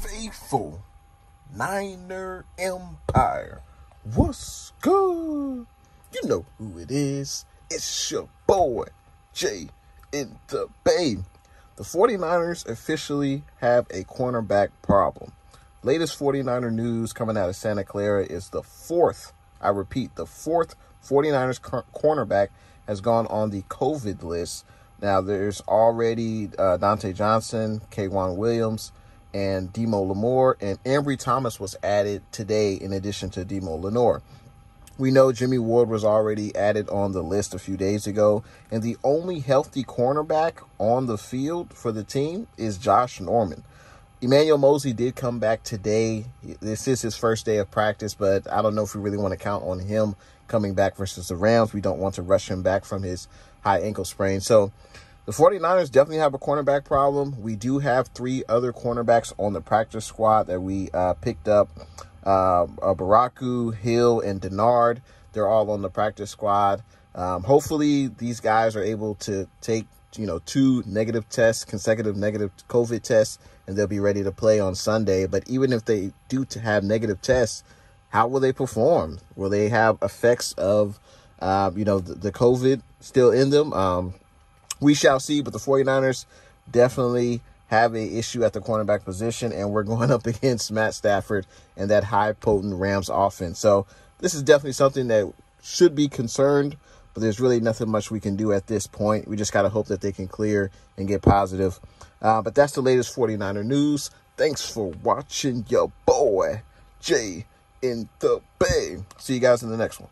Faithful Niner Empire. What's good? You know who it is. It's your boy, Jay in the Bay. The 49ers officially have a cornerback problem. Latest 49er news coming out of Santa Clara is the fourth, I repeat, the fourth 49ers cornerback has gone on the COVID list. Now, there's already uh, Dontae Johnson, K'Waun Williams, and Demo Lamore, and Ambry Thomas was added today in addition to Demo Lenoir. We know Jimmy Ward was already added on the list a few days ago, and the only healthy cornerback on the field for the team is Josh Norman. Emmanuel Moseley did come back today. This is his first day of practice, but I don't know if we really want to count on him coming back versus the Rams. We don't want to rush him back from his high ankle sprain. So the 49ers definitely have a cornerback problem. We do have three other cornerbacks on the practice squad that we uh, picked up. Uh, uh, Baraku, Hill, and Dennard. They're all on the practice squad. Um, hopefully, these guys are able to take you know two negative tests, consecutive negative COVID tests, and they'll be ready to play on Sunday. But even if they do to have negative tests, how will they perform? Will they have effects of uh, you know the, the, COVID still in them? Um, we shall see, but the 49ers definitely have a issue at the cornerback position, and we're going up against Matt Stafford and that high potent Rams offense. So this is definitely something that should be concerned, but there's really nothing much we can do at this point. We just got to hope that they can clear and get positive. Uh, but that's the latest 49er news. Thanks for watching your boy, Jay in the Bay. See you guys in the next one.